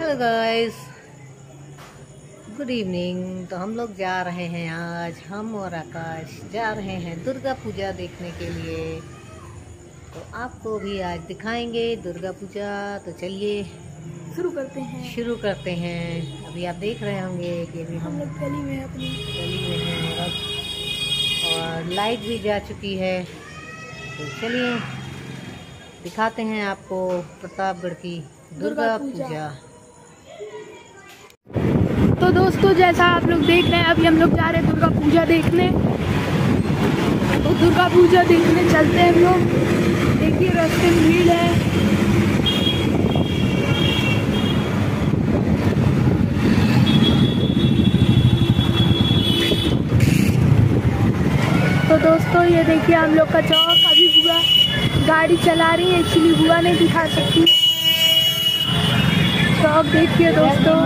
Hello guys good evening तो हम लोग जा रहे हैं आज हम और आकाश जा रहे हैं दुर्गा पूजा देखने के लिए। तो आपको भी आज दिखाएँगे दुर्गा पूजा। तो चलिए शुरू करते हैं। शुरू करते हैं। अभी आप देख रहे होंगे कि अभी हम लोग गली में अपनी। गली में हैं और और लाइट भी जा चुकी है। तो चलिए दिखाते हैं आपको प्रतापगढ़ की दुर्गा दुर्गा पूजा। तो दोस्तों, जैसा आप लोग देख रहे हैं, अभी हम लोग जा रहे हैं दुर्गा पूजा देखने। तो दुर्गा पूजा देखने चलते हैं हम लोग। देखिए, रास्ते में भीड़ है। तो दोस्तों, ये देखिए, हम लोग का चौक अभी बुआ गाड़ी चला रही है इसलिए बुआ नहीं दिखा सकती। चौक देखिए दोस्तों।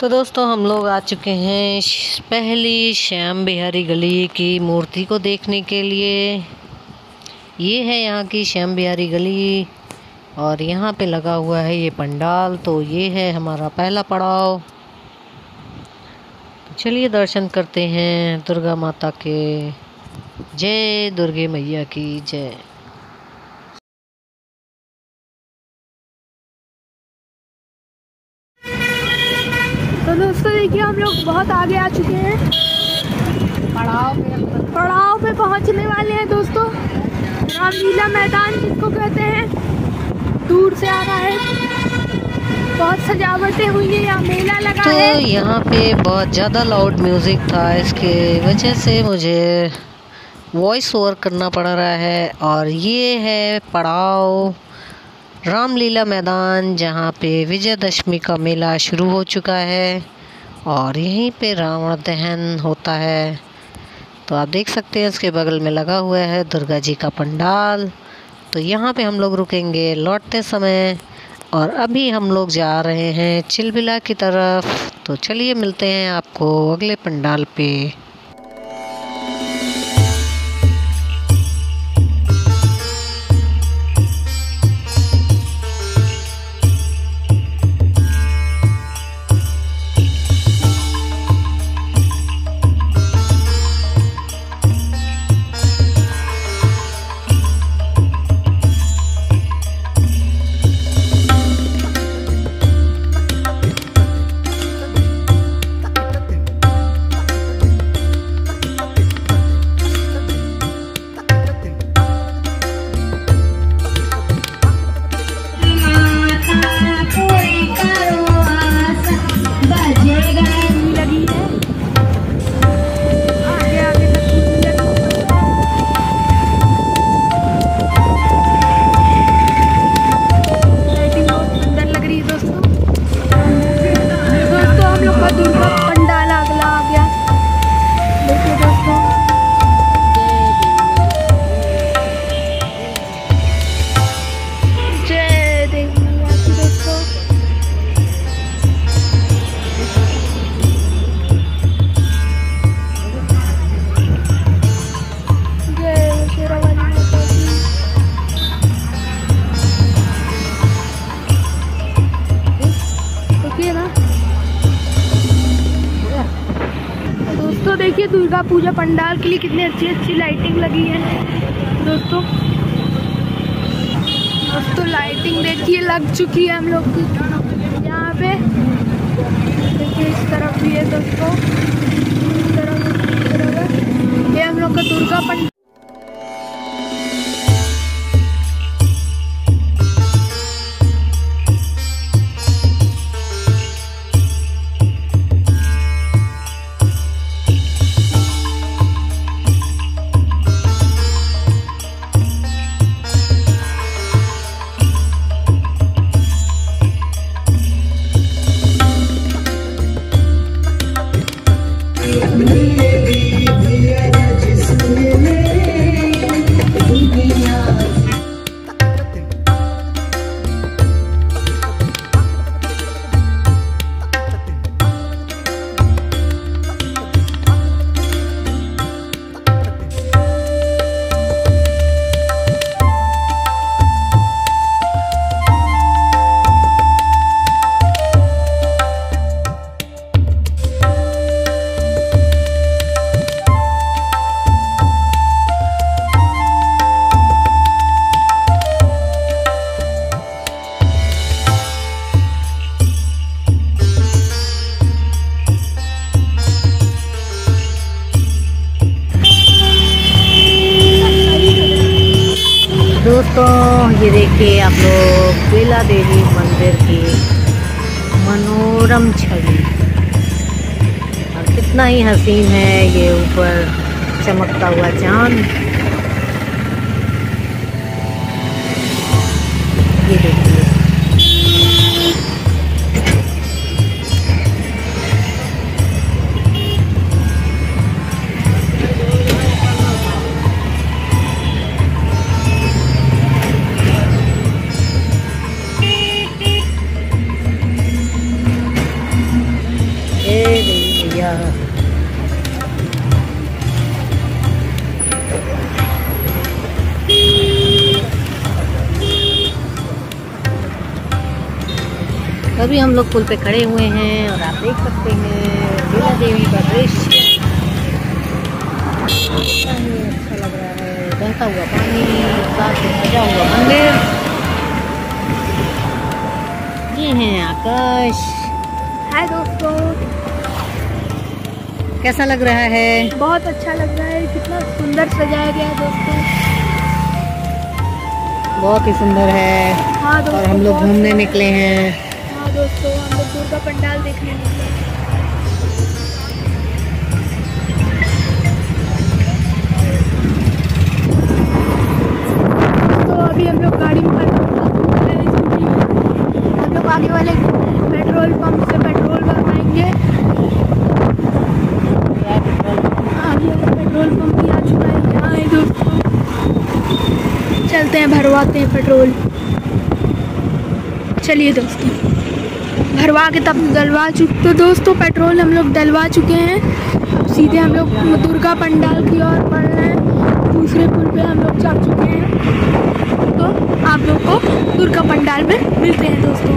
तो दोस्तों, हम लोग आ चुके हैं पहली श्याम बिहारी गली की मूर्ति को देखने के लिए। ये है यहाँ की श्याम बिहारी गली और यहाँ पे लगा हुआ है ये पंडाल। तो ये है हमारा पहला पड़ाव। तो चलिए दर्शन करते हैं दुर्गा माता के। जय दुर्गे मैया की जय। दोस्तों देखिए हम लोग बहुत आगे आ चुके हैं। पड़ाव पे पड़ाव पे पहुँचने वाले हैं दोस्तों। रामलीला मैदान जिसको कहते हैं दूर से आ रहा है। बहुत सजावटें हुई है यहाँ मेला लगा तो है। यहाँ पे बहुत ज़्यादा लाउड म्यूज़िक था इसके वजह से मुझे वॉइस ओवर करना पड़ रहा है। और ये है पड़ाव रामलीला मैदान जहाँ पे विजयदशमी का मेला शुरू हो चुका है। और यहीं पे रावण दहन होता है। तो आप देख सकते हैं, इसके बगल में लगा हुआ है दुर्गा जी का पंडाल। तो यहाँ पे हम लोग रुकेंगे लौटते समय और अभी हम लोग जा रहे हैं चिलबिला की तरफ़। तो चलिए मिलते हैं आपको अगले पंडाल पे। पूजा पंडाल के लिए कितनी अच्छी अच्छी लाइटिंग लगी है। दोस्तों दोस्तों लाइटिंग देखिए, लग चुकी है हम लोग की। यहाँ पे देखिए, इस तरफ़ भी है दोस्तों। इस तरफ़ इस तरफ़। ये हम लोग का दुर्गा पंडाल। देवी मंदिर की मनोरम छवि। और कितना ही हसीन है ये ऊपर चमकता हुआ चाँद। अभी हम लोग पुल पे खड़े हुए हैं और आप देख सकते हैं बेला देवी का दृश्य। अच्छा लग रहा है। बहता हुआ पानी साथ में सजा हुआ मंदिर। ये हैं आकाश। हाय दोस्तों। कैसा लग रहा है? बहुत अच्छा लग रहा है। कितना सुंदर सजाया गया है दोस्तों। बहुत ही सुंदर है। हाँ और हम लोग घूमने निकले हाँ। दोस्तों, हम लोग दुर्गा पंडाल देखने निकले तो अभी हम लोग गाड़ी में हम लोग आगे वाले पेट्रोल पंप से पेट्रोल भरवाएँगे। वाला पेट्रोल पंप भी आ चुका है। है चलते हैं, भरवाते हैं पेट्रोल। चलिए दोस्तों। भरवा के तब डलवा चुके तो दोस्तों पेट्रोल हम लोग डलवा चुके हैं। सीधे हम लोग दुर्गा पंडाल की ओर बढ़ रहे हैं। दूसरे पुल पे हम लोग चढ़ चुके हैं। तो आप लोग को दुर्गा पंडाल में मिलते हैं दोस्तों।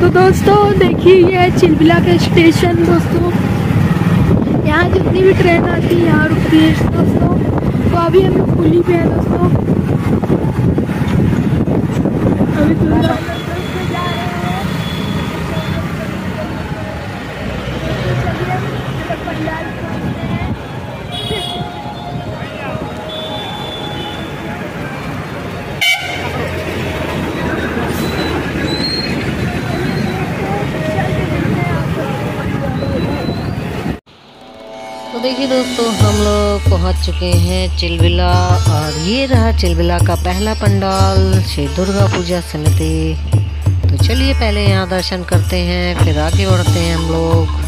तो दोस्तों देखिए ये है चिलबिला का स्टेशन दोस्तों। यहाँ जितनी भी ट्रेन आती है, यहाँ रुकती है दोस्तों। तो अभी हम लोग पुली पे हैं दोस्तों। अभी दुर्गा मंदिर पे जा रहे हैं चलिए, पंडाल पहुँचते हैं। देखिए दोस्तों, हम लोग पहुँच चुके हैं चिलबिला और ये रहा चिलबिला का पहला पंडाल, श्री दुर्गा पूजा समिति। तो चलिए पहले यहाँ दर्शन करते हैं, फिर आगे बढ़ते हैं हम लोग।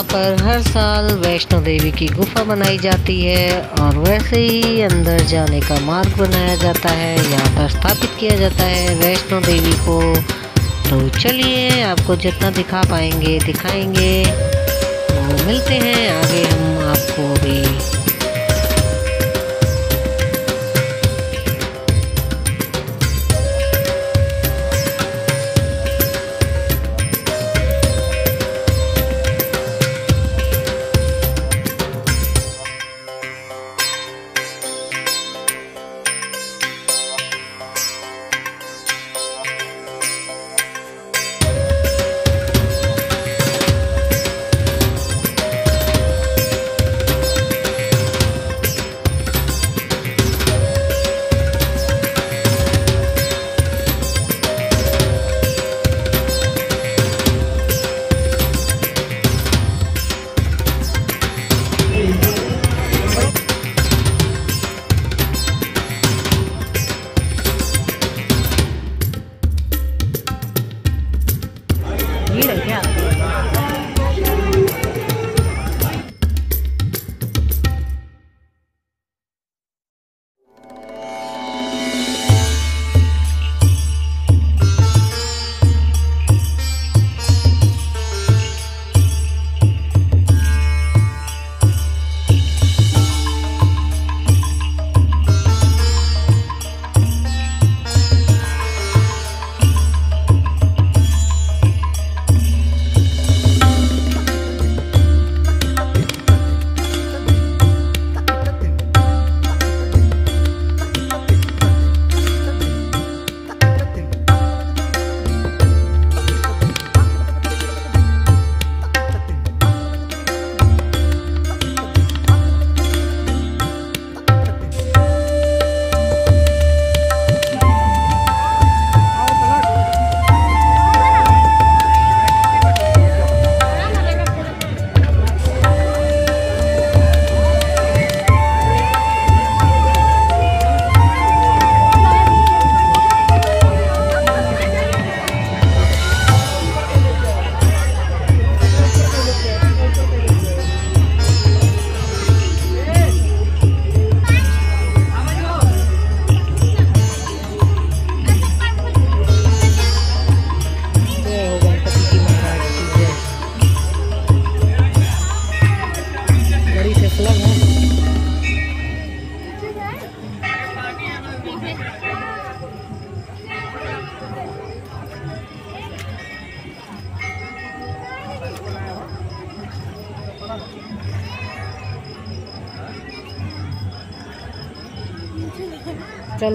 यहाँ पर हर साल वैष्णो देवी की गुफा बनाई जाती है और वैसे ही अंदर जाने का मार्ग बनाया जाता है, यहाँ पर स्थापित किया जाता है वैष्णो देवी को। तो चलिए आपको जितना दिखा पाएँगे, दिखाएँगे। तो मिलते हैं, आगे हम आपको भी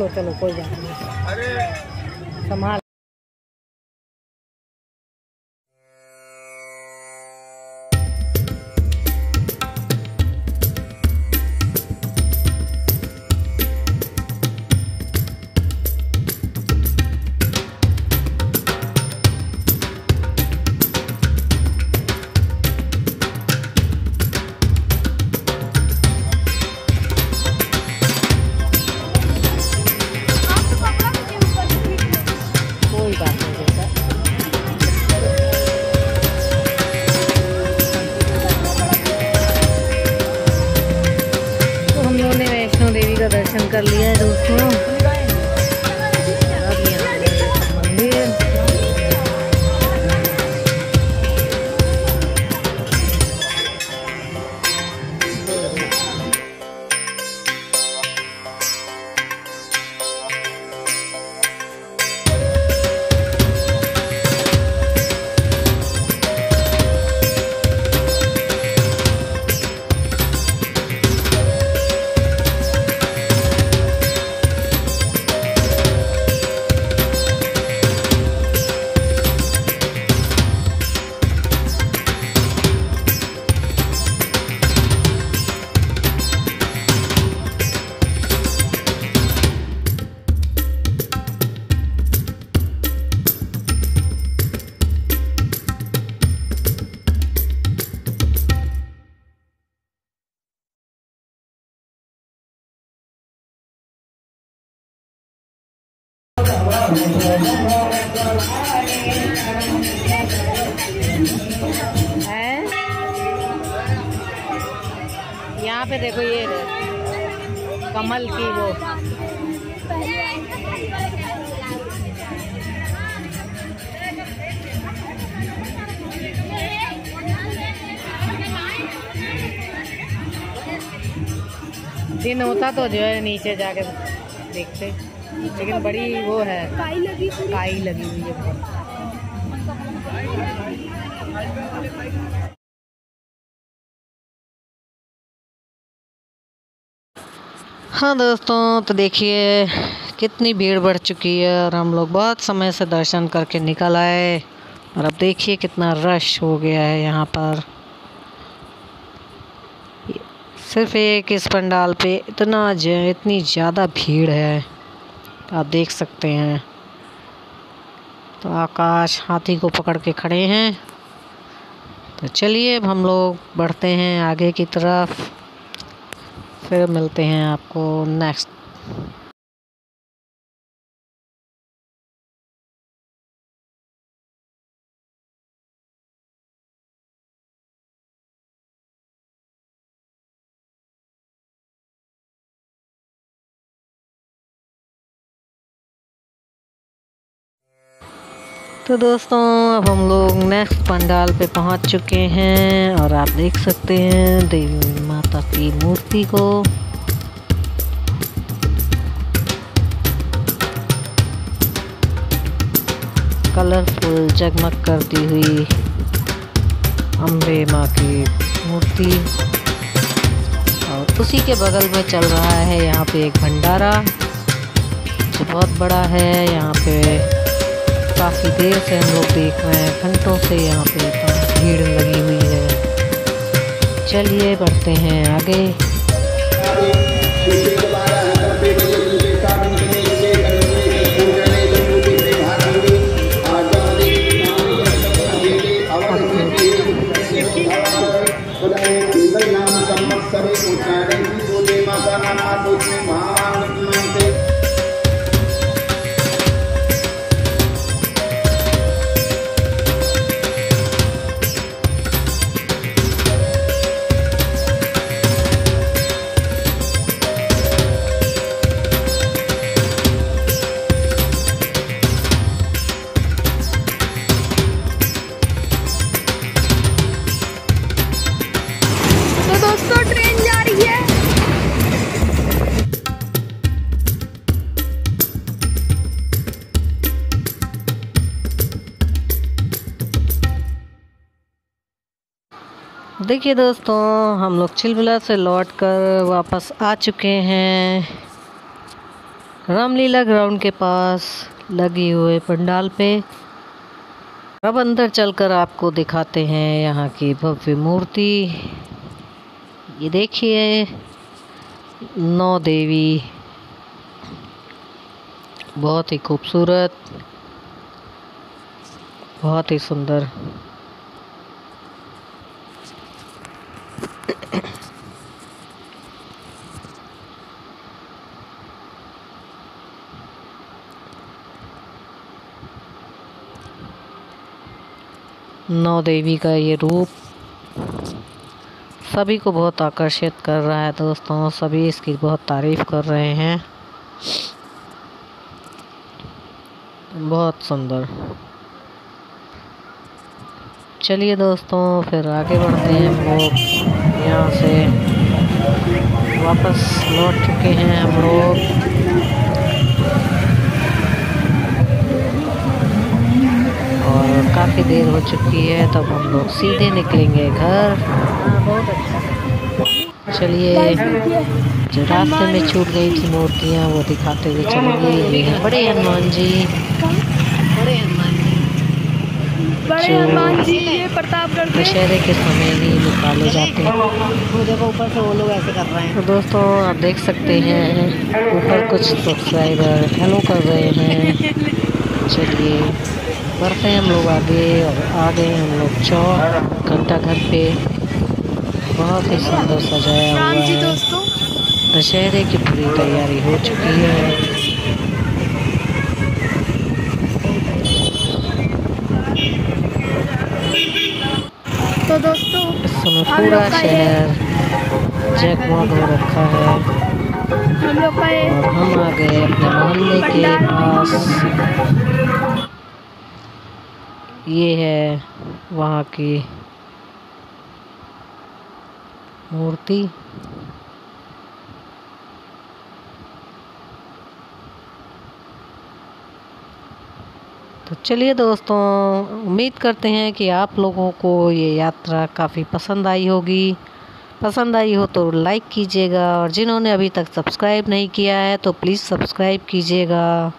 चलो कोई बात नहीं। संभाल। दिन होता तो जो है नीचे जाके देखते। लेकिन बड़ी वो है। काई लगी काई लगी हुई है हाँ दोस्तों तो देखिए, कितनी भीड़ बढ़ चुकी है और हम लोग बहुत समय से दर्शन करके निकल आए। और अब देखिए कितना रश हो गया है यहाँ पर। सिर्फ़ एक इस पंडाल पे इतना इतनी ज़्यादा भीड़ है। आप देख सकते हैं। तो आकाश हाथी को पकड़ के खड़े हैं। तो चलिए अब हम लोग बढ़ते हैं आगे की तरफ़। फिर मिलते हैं आपको नेक्स्ट तो दोस्तों, अब हम लोग नेक्स्ट पंडाल पे पहुँच चुके हैं और आप देख सकते हैं देवी माता की मूर्ति को। कलरफुल जगमग करती हुई अम्बे माँ की मूर्ति। और उसी के बगल में चल रहा है यहाँ पे एक भंडारा, जो बहुत बड़ा है। यहाँ पे काफ़ी देर से हम लोग देख रहे हैं, घंटों से यहाँ पे भीड़ लगी हुई है। चलिए बढ़ते हैं आगे। देखिए दोस्तों, हम लोग चिलबिला से लौट कर वापस आ चुके हैं। रामलीला ग्राउंड के पास लगी हुए पंडाल पे। अब अंदर चलकर आपको दिखाते हैं यहाँ की भव्य मूर्ति। ये देखिए, नौ देवी। बहुत ही खूबसूरत, बहुत ही सुंदर। नौ देवी का ये रूप सभी को बहुत आकर्षित कर रहा है दोस्तों। सभी इसकी बहुत तारीफ़ कर रहे हैं। बहुत सुंदर। चलिए दोस्तों, फिर आगे बढ़ते हैं। लोग यहाँ से वापस लौट चुके हैं हम लोग। काफ़ी देर हो चुकी है तब हम लोग सीधे निकलेंगे घर। अच्छा चलिए जो रास्ते में छूट गई थी मूर्तियाँ वो दिखाते हुए चलेंगे ये हैं बड़े हनुमान जी। बड़े हनुमान जी बड़े हनुमान जी ये प्रतापगढ़ दशहरे के समय ही निकाले जाते हैं। देखो ऊपर से वो लोग ऐसे कर रहे हैं तो दोस्तों आप देख सकते हैं ऊपर कुछ सब्सक्राइबर हेलो कर रहे हैं। चलिए बढ़ते हम लोग आगे और आ गए हम लोग चौक घंटा घर पे। बहुत ही सुंदर सजाया हुआ है। दशहरे की पूरी तैयारी हो चुकी है। तो दोस्तों पूरा शहर जगमग हो रखा है। हम लोग हम आ गए अपने मोहल्ले के पास। ये है वहाँ की मूर्ति। तो चलिए दोस्तों, उम्मीद करते हैं कि आप लोगों को ये यात्रा काफ़ी पसंद आई होगी। पसंद आई हो तो लाइक कीजिएगा और जिन्होंने अभी तक सब्सक्राइब नहीं किया है तो प्लीज़ सब्सक्राइब कीजिएगा।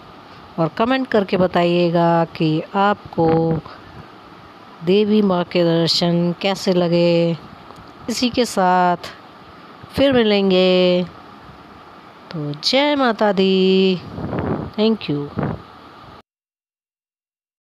और कमेंट करके बताइएगा कि आपको देवी माँ के दर्शन कैसे लगे। इसी के साथ फिर मिलेंगे। तो जय माता दी। Thank you